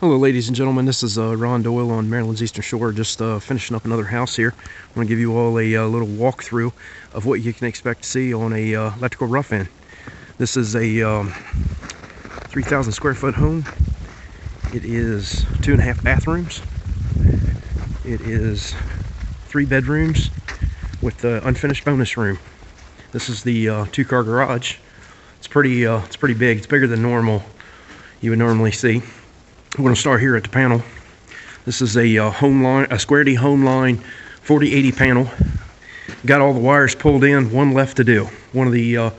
Hello, ladies and gentlemen. This is uh, Ron Doyle on Maryland's Eastern Shore, just uh, finishing up another house here. I'm going to give you all a uh, little walkthrough of what you can expect to see on a uh, electrical rough-in. This is a um, 3,000 square foot home. It is two and a half bathrooms. It is three bedrooms with the unfinished bonus room. This is the uh, two-car garage. It's pretty. Uh, it's pretty big. It's bigger than normal. You would normally see. We're going to start here at the panel. This is a uh, Homeline, a Square D Homeline 4080 panel. Got all the wires pulled in. One left to do. One of the uh,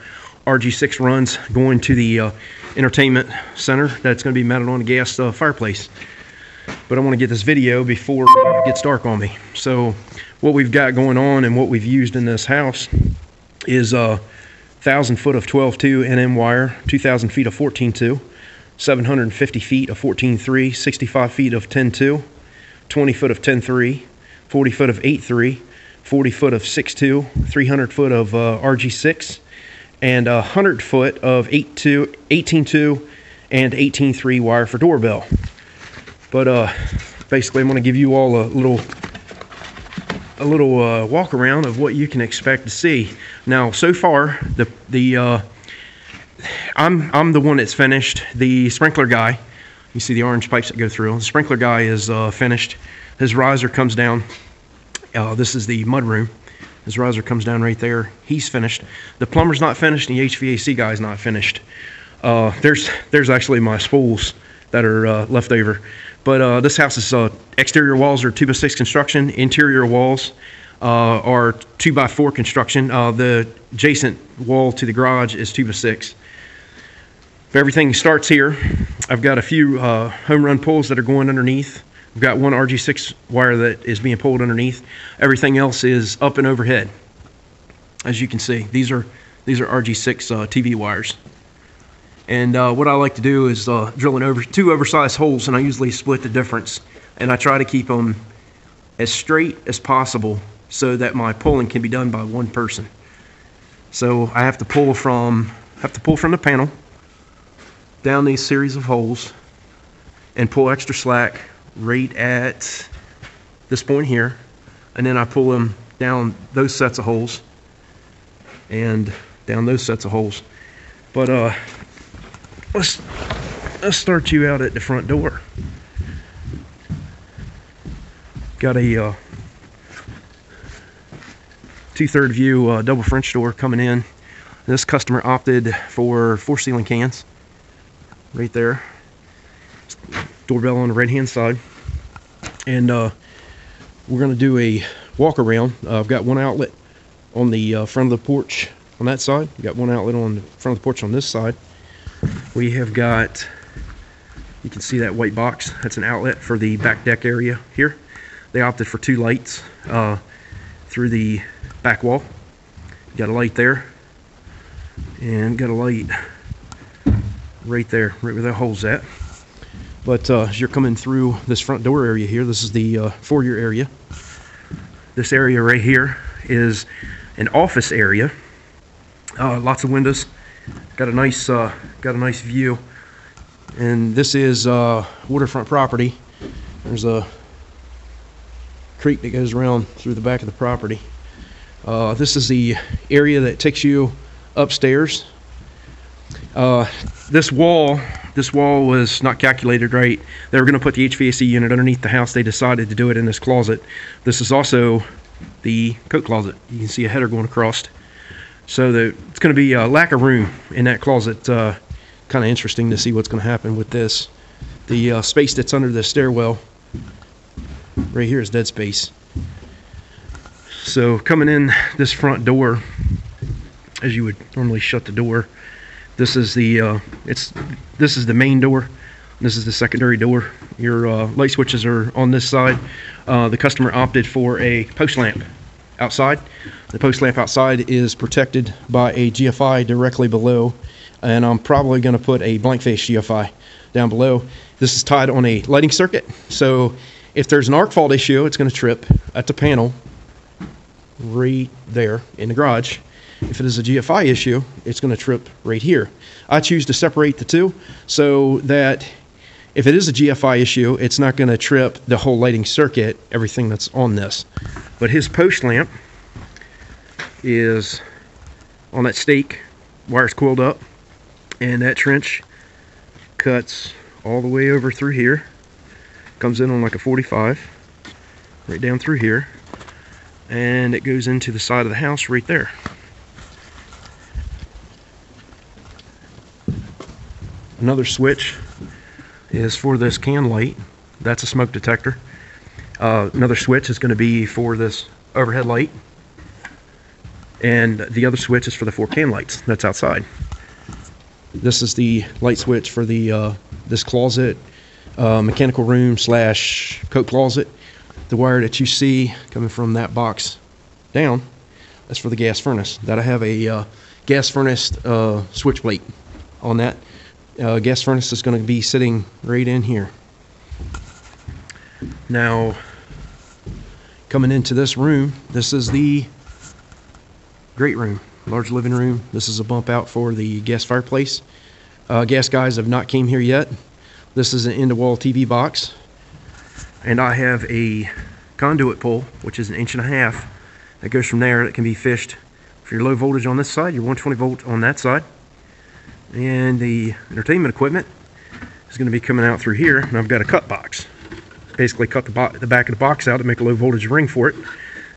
RG6 runs going to the uh, entertainment center. That's going to be mounted on a gas uh, fireplace. But I want to get this video before it gets dark on me. So what we've got going on and what we've used in this house is a uh, thousand foot of 12.2 NM wire, 2,000 feet of 14.2. 750 feet of 14.3, 65 feet of 10.2, 20 foot of 10.3, 40 foot of 8.3, 40 foot of 6.2, 300 foot of uh, RG6, and 100 foot of 8.2, 18.2, and 18.3 wire for doorbell. But uh, basically, I'm going to give you all a little a little uh, walk around of what you can expect to see. Now, so far, the the uh, I'm I'm the one that's finished. The sprinkler guy, you see the orange pipes that go through. The sprinkler guy is uh, finished. His riser comes down. Uh, this is the mud room. His riser comes down right there. He's finished. The plumber's not finished. And the HVAC guy's not finished. Uh, there's there's actually my spools that are uh, left over. But uh, this house is uh, exterior walls are two by six construction. Interior walls are two by four construction. the adjacent wall to the garage is two by six. Everything starts here. I've got a few uh, home run pulls that are going underneath. I've got one RG6 wire that is being pulled underneath. Everything else is up and overhead. As you can see, these are these are RG6 uh, TV wires. And uh, what I like to do is uh, drill in over two oversized holes, and I usually split the difference. And I try to keep them as straight as possible so that my pulling can be done by one person. So I have to pull from have to pull from the panel down these series of holes and pull extra slack right at this point here. And then I pull them down those sets of holes and down those sets of holes. But uh let's let's start you out at the front door. Got a uh, two-third view uh, double French door coming in. This customer opted for four ceiling cans right there. Doorbell on the right hand side. And uh, we're going to do a walk around. Uh, I've got one outlet on the uh, front of the porch on that side. We've got one outlet on the front of the porch on this side. We have got, you can see that white box. That's an outlet for the back deck area here. They opted for two lights uh, through the back wall. Got a light there and got a light right there, right where that hole's at. But uh, as you're coming through this front door area here, this is the uh, foyer area. This area right here is an office area. Uh, lots of windows. Got a nice, uh, got a nice view. And this is uh, waterfront property. There's a creek that goes around through the back of the property. Uh, this is the area that takes you upstairs uh, this wall, this wall was not calculated right. They were going to put the HVAC unit underneath the house. They decided to do it in this closet. This is also the coat closet. You can see a header going across. So the, it's going to be a lack of room in that closet. Uh, kind of interesting to see what's going to happen with this. The uh, space that's under the stairwell right here is dead space. So coming in this front door, as you would normally shut the door, this is the uh, it's this is the main door. This is the secondary door. Your uh, light switches are on this side. Uh, the customer opted for a post lamp outside. The post lamp outside is protected by a GFI directly below, and I'm probably going to put a blank face GFI down below. This is tied on a lighting circuit, so if there's an arc fault issue, it's going to trip at the panel right there in the garage. If it is a GFI issue, it's going to trip right here. I choose to separate the two so that if it is a GFI issue, it's not going to trip the whole lighting circuit, everything that's on this. But his post lamp is on that stake, wires coiled up, and that trench cuts all the way over through here. Comes in on like a 45, right down through here, and it goes into the side of the house right there. Another switch is for this can light. That's a smoke detector. Uh, another switch is going to be for this overhead light. And the other switch is for the four can lights that's outside. This is the light switch for the uh, this closet, uh, mechanical room slash coat closet. The wire that you see coming from that box down, that's for the gas furnace. That I have a uh, gas furnace uh, switch plate on that uh, gas furnace is going to be sitting right in here. Now, coming into this room, this is the great room, large living room. This is a bump out for the gas fireplace. Uh, gas guys have not came here yet. This is an in-the-wall TV box. And I have a conduit pole, which is an inch and a half, that goes from there that can be fished for your low voltage on this side, your 120 volt on that side and the entertainment equipment is going to be coming out through here and I've got a cut box. Basically cut the, the back of the box out to make a low voltage ring for it.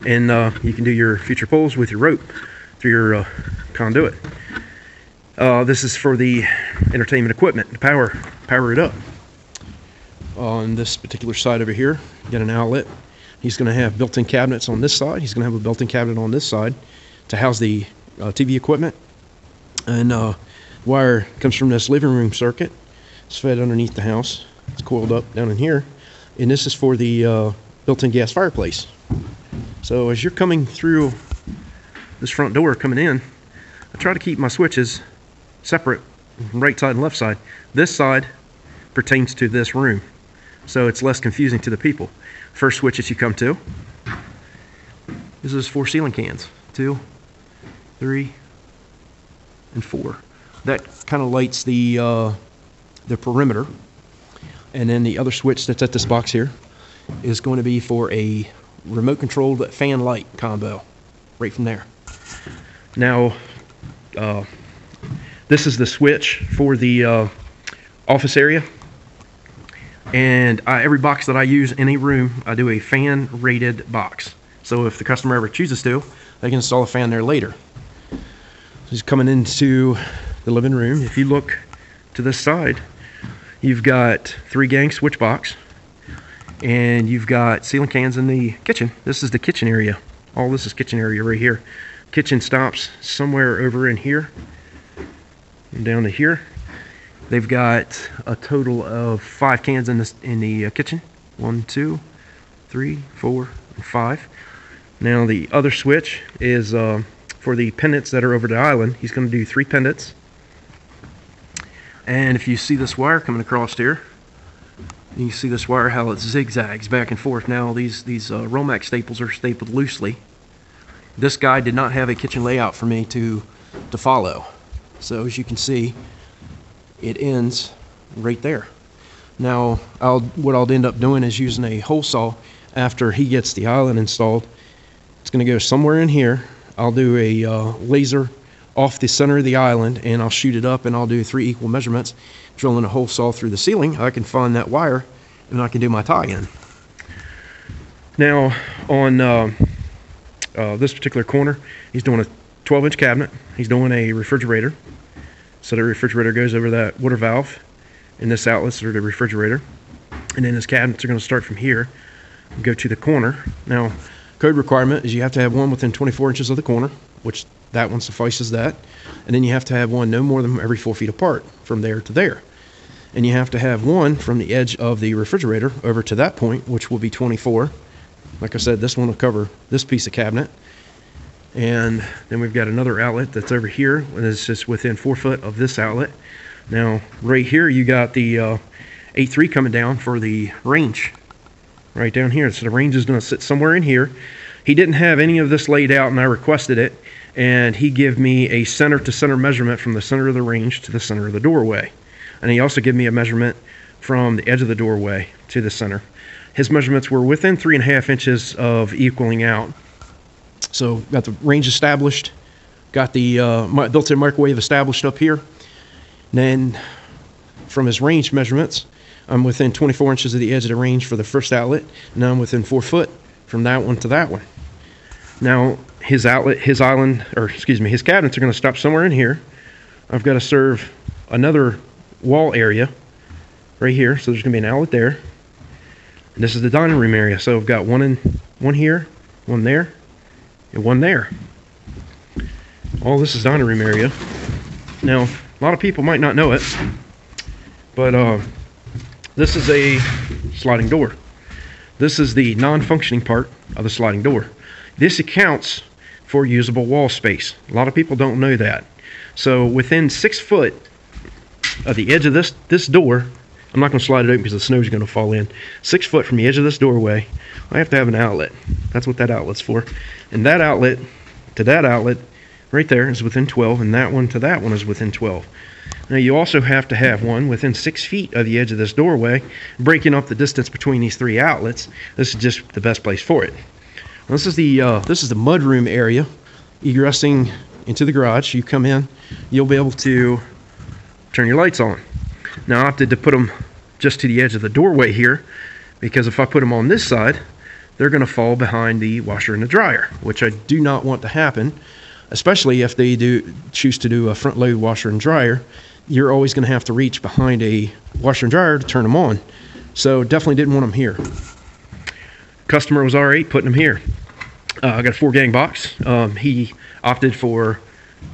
And uh, you can do your future poles with your rope through your uh, conduit. Uh, this is for the entertainment equipment to power power it up. On this particular side over here get an outlet. He's going to have built-in cabinets on this side. He's going to have a built-in cabinet on this side to house the uh, TV equipment. And uh, wire comes from this living room circuit. It's fed underneath the house. It's coiled up down in here. And this is for the uh, built-in gas fireplace. So as you're coming through this front door coming in, I try to keep my switches separate, right side and left side. This side pertains to this room. So it's less confusing to the people. First switch that you come to, this is four ceiling cans. Two, three, and four that kind of lights the uh, the perimeter. And then the other switch that's at this box here is going to be for a remote controlled fan light combo right from there. Now, uh, this is the switch for the uh, office area. And every box that I use in a room, I do a fan rated box. So if the customer ever chooses to, they can install a fan there later. He's coming into the living room. If you look to this side, you've got three gang switch box and you've got ceiling cans in the kitchen. This is the kitchen area. All this is kitchen area right here. Kitchen stops somewhere over in here and down to here. They've got a total of five cans in the, in the uh, kitchen. One, two, three, four, and five. Now the other switch is uh, for the pendants that are over the island. He's going to do three pendants. And if you see this wire coming across here, you can see this wire how it zigzags back and forth. Now these these uh, Romex staples are stapled loosely. This guy did not have a kitchen layout for me to to follow. So as you can see, it ends right there. Now I'll what I'll end up doing is using a hole saw after he gets the island installed. It's going to go somewhere in here. I'll do a uh, laser off the center of the island and I'll shoot it up and I'll do three equal measurements, drilling a hole saw through the ceiling. I can find that wire and I can do my tie-in. Now on uh, uh, this particular corner, he's doing a 12 inch cabinet. He's doing a refrigerator. So the refrigerator goes over that water valve and this outlet's are the refrigerator. And then his cabinets are going to start from here go to the corner. Now, code requirement is you have to have one within 24 inches of the corner, which that one suffices that. And then you have to have one no more than every four feet apart from there to there. And you have to have one from the edge of the refrigerator over to that point, which will be 24. Like I said, this one will cover this piece of cabinet. And then we've got another outlet that's over here, and it's just within four foot of this outlet. Now, right here, you got the uh, 8.3 coming down for the range. Right down here. So the range is going to sit somewhere in here. He didn't have any of this laid out, and I requested it and he gave me a center to center measurement from the center of the range to the center of the doorway. And he also gave me a measurement from the edge of the doorway to the center. His measurements were within three and a half inches of equaling out. So got the range established, got the uh, built-in microwave established up here. And Then from his range measurements, I'm within 24 inches of the edge of the range for the first outlet. Now I'm within four foot from that one to that one. Now his outlet, his island, or excuse me, his cabinets are going to stop somewhere in here. I've got to serve another wall area right here, so there's going to be an outlet there. And this is the dining room area, so I've got one in, one here, one there, and one there. All this is dining room area. Now, a lot of people might not know it, but uh, this is a sliding door. This is the non-functioning part of the sliding door. This accounts for usable wall space. A lot of people don't know that. So within six foot of the edge of this this door, I'm not going to slide it open because the snow's going to fall in. Six foot from the edge of this doorway, I have to have an outlet. That's what that outlet's for. And that outlet to that outlet right there is within 12, and that one to that one is within 12. Now you also have to have one within six feet of the edge of this doorway, breaking up the distance between these three outlets. This is just the best place for it. This is the uh, this is the mudroom area, egressing into the garage. You come in, you'll be able to turn your lights on. Now I opted to put them just to the edge of the doorway here, because if I put them on this side, they're going to fall behind the washer and the dryer, which I do not want to happen, especially if they do choose to do a front load washer and dryer. You're always going to have to reach behind a washer and dryer to turn them on. So definitely didn't want them here. Customer was all right putting them here. Uh, I got a four gang box. Um, he opted for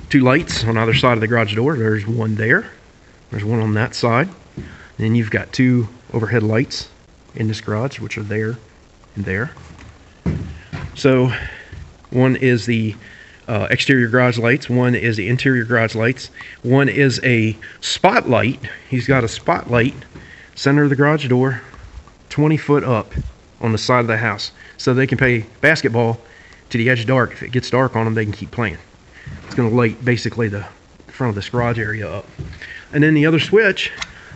two lights on either side of the garage door. There's one there. There's one on that side. then you've got two overhead lights in this garage, which are there and there. So one is the uh, exterior garage lights. One is the interior garage lights. One is a spotlight. He's got a spotlight center of the garage door, 20 foot up on the side of the house, so they can play basketball to the edge of dark. If it gets dark on them, they can keep playing. It's going to light basically the front of this garage area up. And then the other switch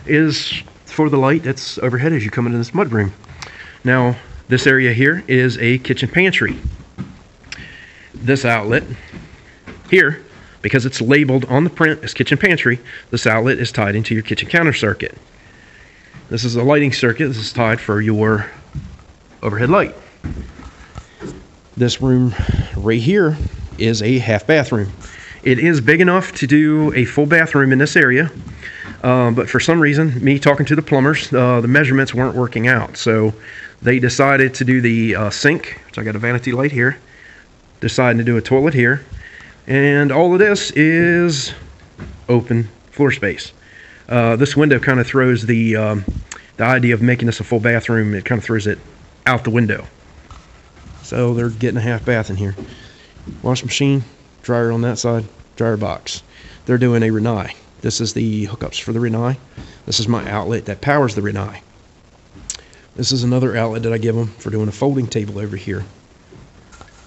is for the light that's overhead as you come into this mudroom. Now, this area here is a kitchen pantry. This outlet here, because it's labeled on the print as kitchen pantry, this outlet is tied into your kitchen counter circuit. This is a lighting circuit. This is tied for your overhead light. This room right here is a half bathroom. It is big enough to do a full bathroom in this area, uh, but for some reason, me talking to the plumbers, uh, the measurements weren't working out. So they decided to do the uh, sink, which I got a vanity light here, deciding to do a toilet here, and all of this is open floor space. Uh, this window kind of throws the um, the idea of making this a full bathroom. It kind of throws it out the window. So they're getting a half bath in here. Washing machine, dryer on that side, dryer box. They're doing a Rinnai. This is the hookups for the Rinnai. This is my outlet that powers the Rinnai. This is another outlet that I give them for doing a folding table over here.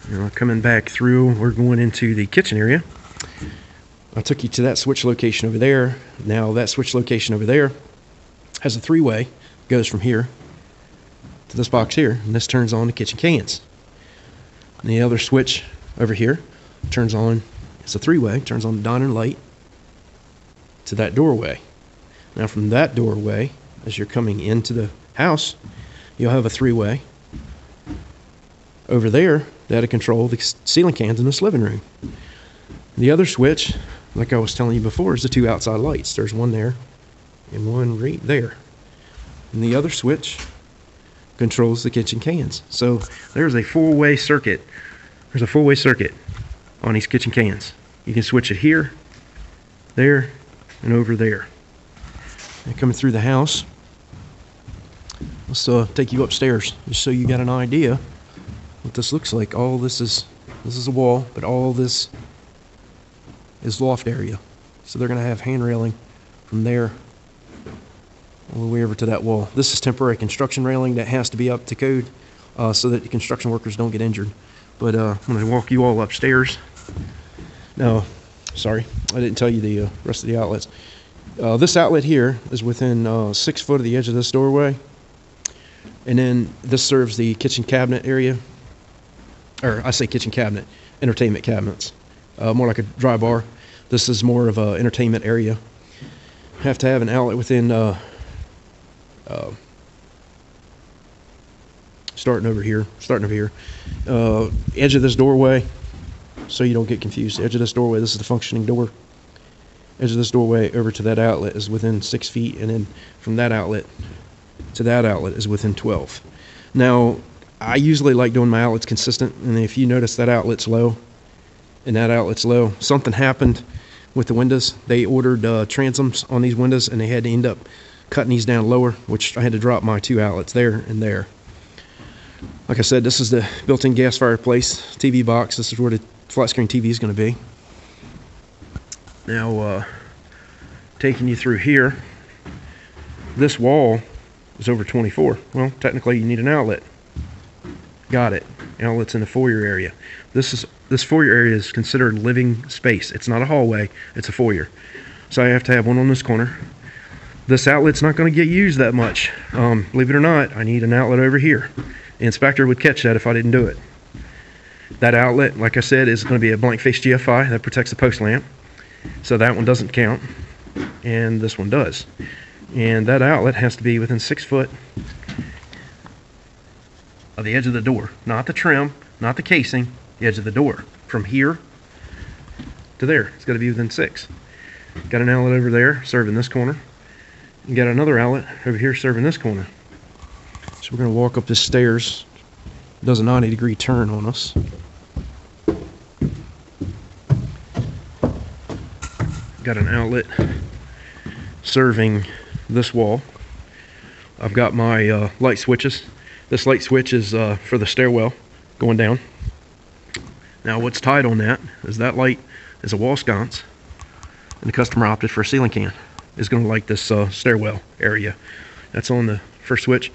Now, coming back through, we're going into the kitchen area. I took you to that switch location over there. Now that switch location over there has a three-way. Goes from here to this box here, and this turns on the kitchen cans. And the other switch over here turns on. It's a three-way. Turns on the diner light to that doorway. Now from that doorway, as you're coming into the house, you'll have a three-way. Over there, that'll control the ceiling cans in this living room. The other switch, like I was telling you before, is the two outside lights. There's one there and one right there. And the other switch controls the kitchen cans. So there's a four-way circuit. There's a four-way circuit on these kitchen cans. You can switch it here, there, and over there. And coming through the house, let's uh, take you upstairs just so you got an idea what this looks like. All this is this is a wall, but all this is loft area. So they're going to have hand railing from there all the way over to that wall. This is temporary construction railing that has to be up to code uh, so that the construction workers don't get injured. But uh, I'm going to walk you all upstairs. Now, sorry, I didn't tell you the uh, rest of the outlets. Uh, this outlet here is within uh, six foot of the edge of this doorway. And then this serves the kitchen cabinet area. Or I say kitchen cabinet, entertainment cabinets. Uh, more like a dry bar. This is more of an entertainment area. Have to have an outlet within, uh, uh, starting over here, starting over here, uh, edge of this doorway, so you don't get confused. Edge of this doorway, this is the functioning door edge of this doorway over to that outlet is within six feet, and then from that outlet to that outlet is within 12. Now, I usually like doing my outlets consistent, and if you notice that outlet's low and that outlet's low, something happened with the windows. They ordered uh, transoms on these windows, and they had to end up cutting these down lower, which I had to drop my two outlets there and there. Like I said, this is the built-in gas fireplace TV box. This is where the flat screen TV is going to be. Now, uh, taking you through here, this wall is over 24. Well, technically you need an outlet. Got it. Outlets in the foyer area. This is this foyer area is considered living space. It's not a hallway, it's a foyer. So I have to have one on this corner. This outlet's not going to get used that much. Um, believe it or not, I need an outlet over here. The inspector would catch that if I didn't do it. That outlet, like I said, is going to be a blank face GFI that protects the post lamp. So that one doesn't count, and this one does. And that outlet has to be within six foot of the edge of the door, not the trim, not the casing, the edge of the door. From here to there, it's got to be within six. Got an outlet over there serving this corner. You got another outlet over here serving this corner. So we're going to walk up the stairs. It does a 90 degree turn on us. got an outlet serving this wall. I've got my uh, light switches. This light switch is uh, for the stairwell going down. Now what's tied on that is that light is a wall sconce and the customer opted for a ceiling can. Is going to like this uh, stairwell area. That's on the first switch.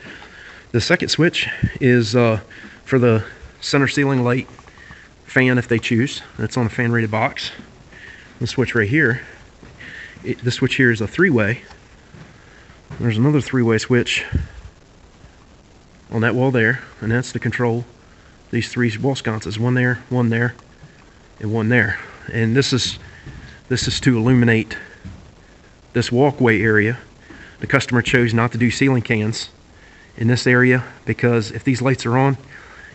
The second switch is uh, for the center ceiling light fan if they choose. That's on a fan rated box. The switch right here it, the switch here is a three-way. There's another three-way switch on that wall there, and that's to control these three wall sconces. One there, one there, and one there. And this is this is to illuminate this walkway area. The customer chose not to do ceiling cans in this area because if these lights are on,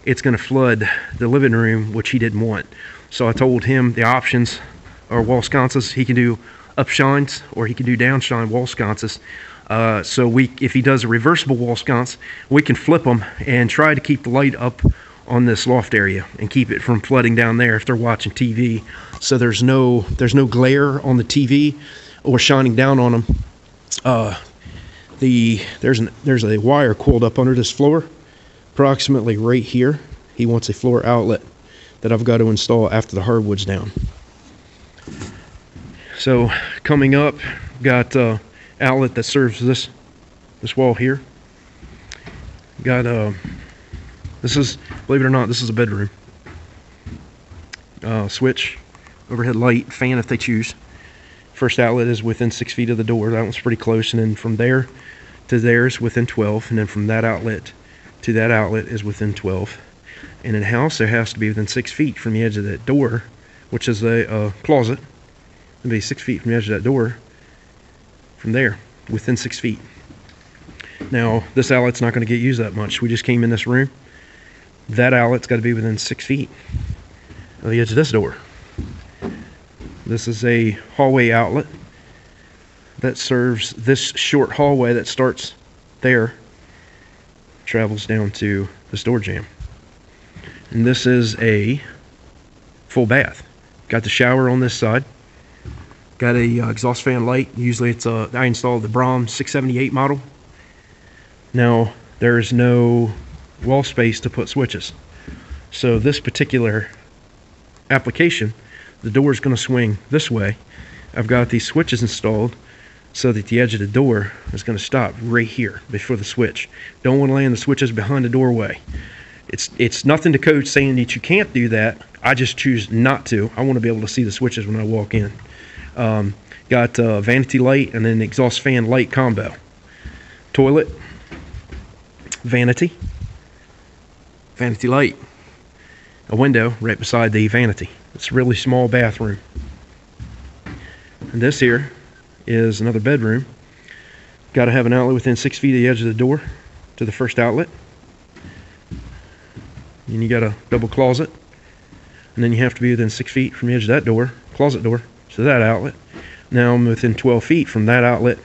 it's going to flood the living room, which he didn't want. So I told him the options are wall sconces. He can do up shines or he can do down shine wall sconces. Uh, so we, if he does a reversible wall sconce, we can flip them and try to keep the light up on this loft area and keep it from flooding down there if they're watching TV. So there's no there's no glare on the TV or shining down on them. Uh, the there's an there's a wire coiled up under this floor, approximately right here. He wants a floor outlet that I've got to install after the hardwood's down. So coming up, got uh, outlet that serves this this wall here. Got uh, this is believe it or not, this is a bedroom. Uh, switch, overhead light, fan if they choose. First outlet is within six feet of the door. That one's pretty close, and then from there to theirs within 12, and then from that outlet to that outlet is within 12. And in house, there has to be within six feet from the edge of that door, which is a, closet and be six feet from the edge of that door from there, within six feet. Now, this outlet's not going to get used that much. We just came in this room. That outlet's got to be within six feet of the edge of this door. This is a hallway outlet that serves this short hallway that starts there, travels down to the door jamb. And this is a full bath. Got the shower on this side. Got a uh, exhaust fan light. Usually it's a, I installed the Broan 678 model. Now there's no wall space to put switches. So this particular application, the door is going to swing this way. I've got these switches installed so that the edge of the door is going to stop right here before the switch. Don't want to land the switches behind the doorway. It's it's nothing to code saying that you can't do that. I just choose not to. I want to be able to see the switches when I walk in. Um, Got uh, vanity light and then exhaust fan light combo. Toilet, vanity, vanity light. A window right beside the vanity. It's a really small bathroom. And this here is another bedroom. Got to have an outlet within six feet of the edge of the door to the first outlet. And you got a double closet. And then you have to be within six feet from the edge of that door, closet door, to that outlet. Now I'm within 12 feet from that outlet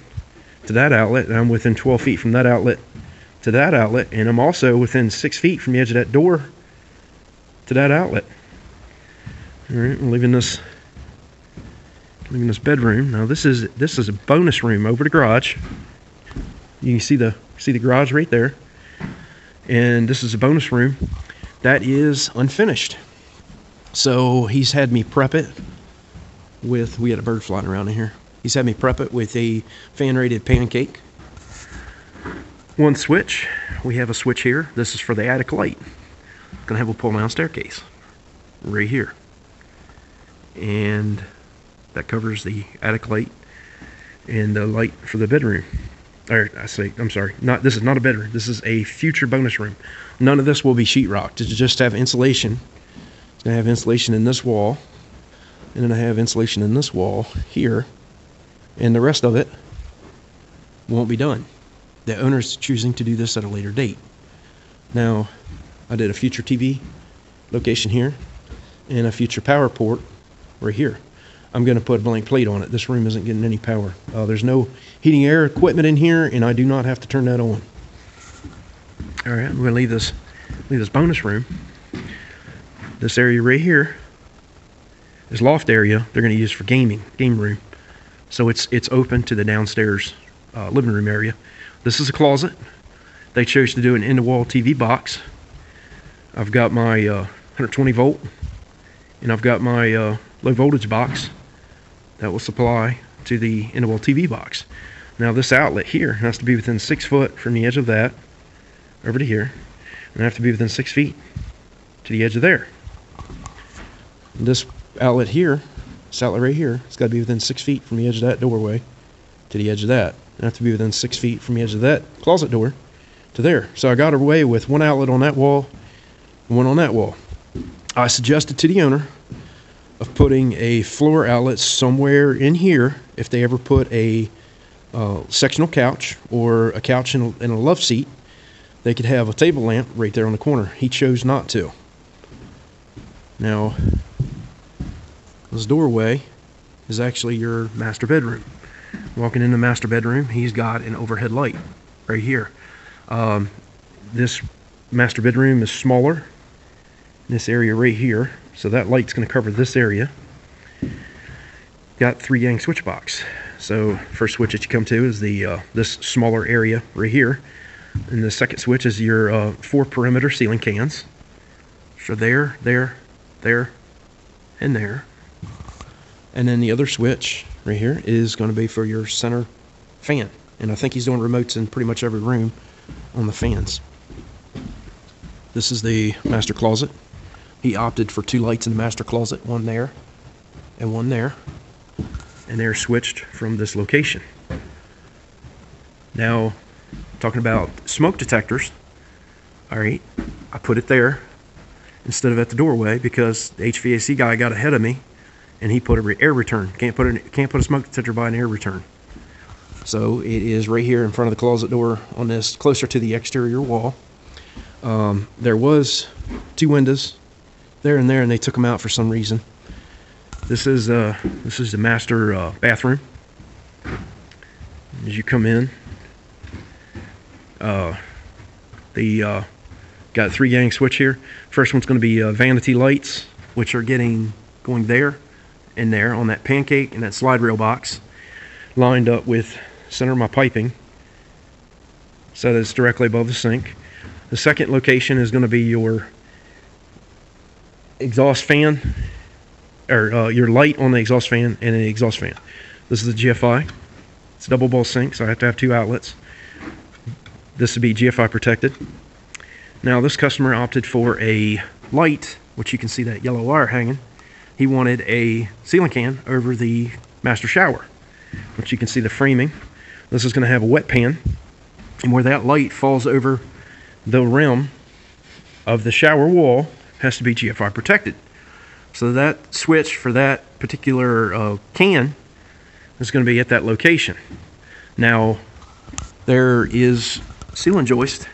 to that outlet, and I'm within 12 feet from that outlet to that outlet, and I'm also within six feet from the edge of that door to that outlet. All right, I'm leaving this leaving this bedroom. Now this is this is a bonus room over the garage. You can see the see the garage right there, and this is a bonus room that is unfinished. So he's had me prep it with, we had a bird flying around in here. He's had me prep it with a fan rated pancake. One switch. We have a switch here. This is for the attic light. Gonna have a pull down staircase right here. And that covers the attic light and the light for the bedroom. Or I say, I'm sorry, not this is not a bedroom. This is a future bonus room. None of this will be sheetrocked. To just have insulation. It's gonna have insulation in this wall and then I have insulation in this wall here and the rest of it won't be done the owner's choosing to do this at a later date now I did a future TV location here and a future power port right here I'm going to put a blank plate on it this room isn't getting any power uh, there's no heating air equipment in here and I do not have to turn that on all right I'm going to leave this leave this bonus room this area right here this loft area they're going to use for gaming, game room. So it's it's open to the downstairs uh, living room area. This is a closet. They chose to do an in-the-wall TV box. I've got my uh, 120 volt, and I've got my uh, low voltage box that will supply to the in-the-wall TV box. Now this outlet here has to be within six foot from the edge of that over to here, and I have to be within six feet to the edge of there. This outlet here, this outlet right here, it's got to be within six feet from the edge of that doorway to the edge of that. I have to be within six feet from the edge of that closet door to there. So I got away with one outlet on that wall, one on that wall. I suggested to the owner of putting a floor outlet somewhere in here if they ever put a uh, sectional couch or a couch and a, a love seat. They could have a table lamp right there on the corner. He chose not to. Now, this doorway is actually your master bedroom. Walking in the master bedroom, he's got an overhead light right here. Um, this master bedroom is smaller. This area right here, so that light's going to cover this area. Got three gang switch box. So first switch that you come to is the uh, this smaller area right here, and the second switch is your uh, four perimeter ceiling cans. So there, there, there, and there. And then the other switch right here is going to be for your center fan. And I think he's doing remotes in pretty much every room on the fans. This is the master closet. He opted for two lights in the master closet, one there and one there. And they're switched from this location. Now, talking about smoke detectors, all right, I put it there instead of at the doorway because the HVAC guy got ahead of me and he put a air return. Can't put a can't put a smoke detector by an air return. So it is right here in front of the closet door on this, closer to the exterior wall. Um, there was two windows there and there, and they took them out for some reason. This is uh, this is the master uh, bathroom. As you come in, uh, the uh, got three gang switch here. First one's going to be uh, vanity lights, which are getting going there and there on that pancake and that slide rail box lined up with center of my piping so that it's directly above the sink. The second location is going to be your exhaust fan or uh, your light on the exhaust fan and the exhaust fan. This is the GFI. It's a double bowl sink, so I have to have two outlets. This would be GFI protected. Now this customer opted for a light, which you can see that yellow wire hanging he wanted a ceiling can over the master shower. which you can see the framing. This is going to have a wet pan, and where that light falls over the rim of the shower wall has to be GFI protected. So that switch for that particular uh, can is going to be at that location. Now, there is ceiling joist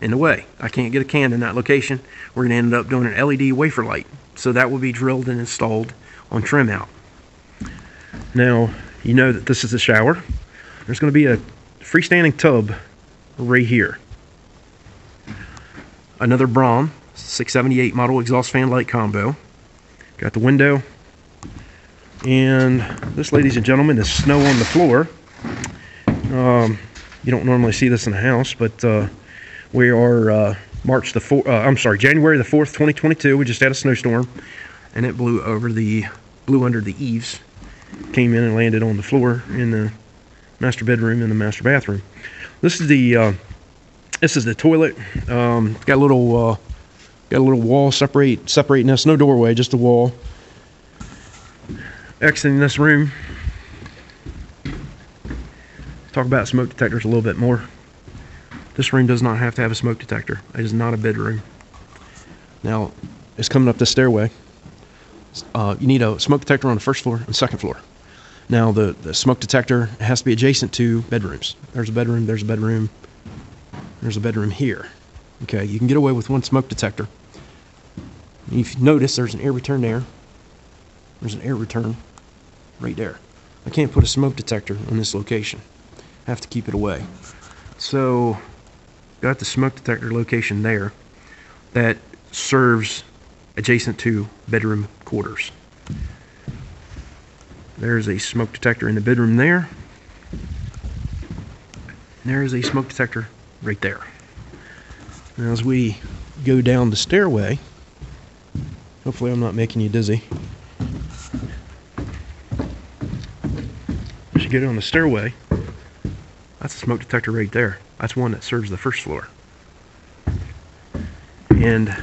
in the way. I can't get a can in that location. We're going to end up doing an LED wafer light. So that will be drilled and installed on trim out. Now, you know that this is a shower. There's going to be a freestanding tub right here. Another Broan 678 model exhaust fan light combo. Got the window. And this, ladies and gentlemen, is snow on the floor. Um, you don't normally see this in a house, but uh, we are uh, March the 4th, uh, I'm sorry, January the 4th, 2022. We just had a snowstorm and it blew over the, blew under the eaves, came in and landed on the floor in the master bedroom and the master bathroom. This is the, uh, this is the toilet. Um, it's got a little, uh, got a little wall separate, separating us. No doorway, just a wall. Exiting this room. Talk about smoke detectors a little bit more. This room does not have to have a smoke detector. It is not a bedroom. Now, it's coming up the stairway. Uh, you need a smoke detector on the first floor and second floor. Now, the, the smoke detector has to be adjacent to bedrooms. There's a bedroom, there's a bedroom, there's a bedroom here. Okay, you can get away with one smoke detector. If you notice, there's an air return there. There's an air return right there. I can't put a smoke detector on this location. I have to keep it away. So, got the smoke detector location there that serves adjacent to bedroom quarters. There's a smoke detector in the bedroom there. There is a smoke detector right there. Now as we go down the stairway, hopefully I'm not making you dizzy. As you go on the stairway, that's a smoke detector right there. That's one that serves the first floor. And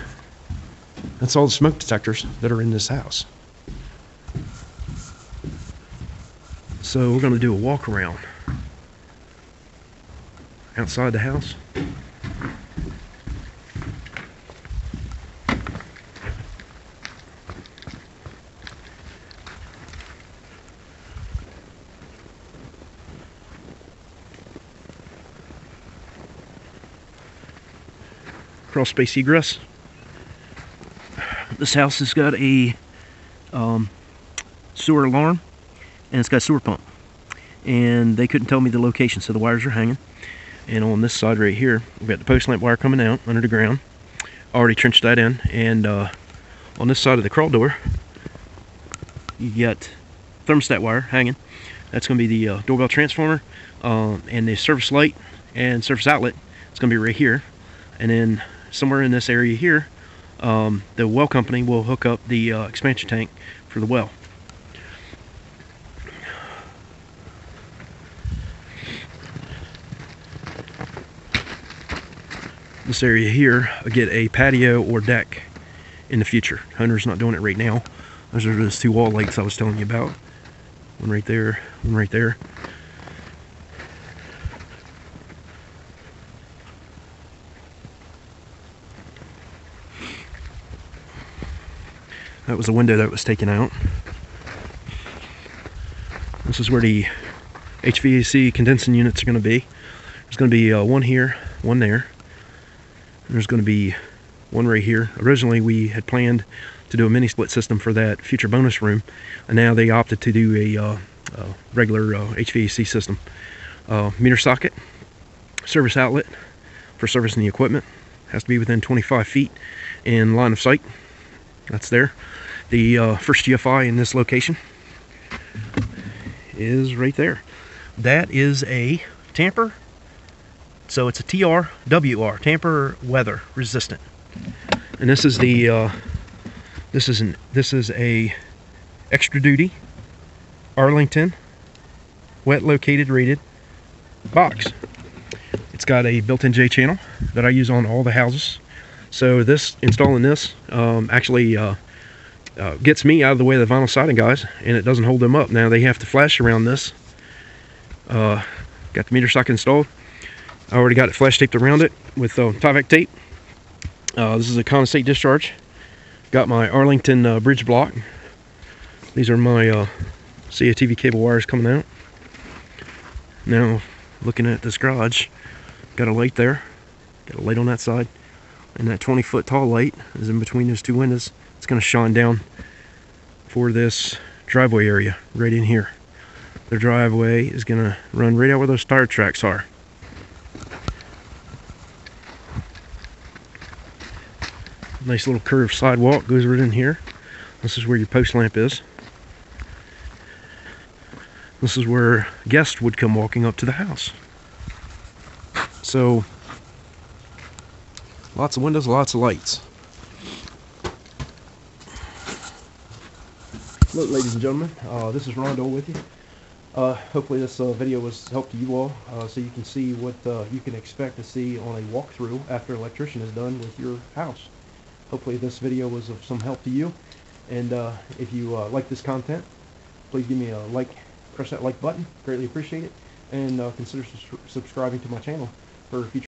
that's all the smoke detectors that are in this house. So we're going to do a walk around outside the house. Crawl space egress. This house has got a um, sewer alarm and it's got a sewer pump. And they couldn't tell me the location, so the wires are hanging. And on this side right here, we've got the post lamp wire coming out under the ground. Already trenched that in. And uh, on this side of the crawl door, you got thermostat wire hanging. That's going to be the uh, doorbell transformer uh, and the service light and service outlet. It's going to be right here. And then somewhere in this area here, um, the well company will hook up the uh, expansion tank for the well. this area here I get a patio or deck in the future. Hunter's not doing it right now. Those are those two wall lights I was telling you about. One right there, one right there. That was a window that was taken out. This is where the HVAC condensing units are going to be. There's going to be uh, one here, one there. There's going to be one right here. Originally, we had planned to do a mini split system for that future bonus room, and now they opted to do a, uh, a regular uh, HVAC system. Uh, meter socket, service outlet for servicing the equipment has to be within 25 feet in line of sight. That's there. The uh, first GFI in this location is right there. That is a tamper so it's a TRWR, tamper weather resistant. And this is the uh, this is an this is a extra duty Arlington wet located rated box. It's got a built-in J channel that I use on all the houses. So this installing this um, actually uh, uh, gets me out of the way of the vinyl siding guys, and it doesn't hold them up. Now they have to flash around this Uh, got the meter socket installed. I already got it flash taped around it with uh, 5 tape. Uh, this is a condensate discharge. Got my Arlington uh, bridge block. These are my uh, CATV cable wires coming out. Now, looking at this garage, got a light there. Got a light on that side. And that 20 foot tall light is in between those two windows. It's going to shine down for this driveway area right in here. The driveway is going to run right out where those tire tracks are. Nice little curved sidewalk goes right in here. This is where your post lamp is. This is where guests would come walking up to the house. So, lots of windows, lots of lights. Look, ladies and gentlemen, uh, this is Ron Doyle with you. Uh, hopefully this uh, video was help to you all uh, so you can see what uh, you can expect to see on a walkthrough after an electrician is done with your house. Hopefully this video was of some help to you. And uh, if you like this content, please give me a like, press that like button. Greatly appreciate it. And consider subscribing to my channel for future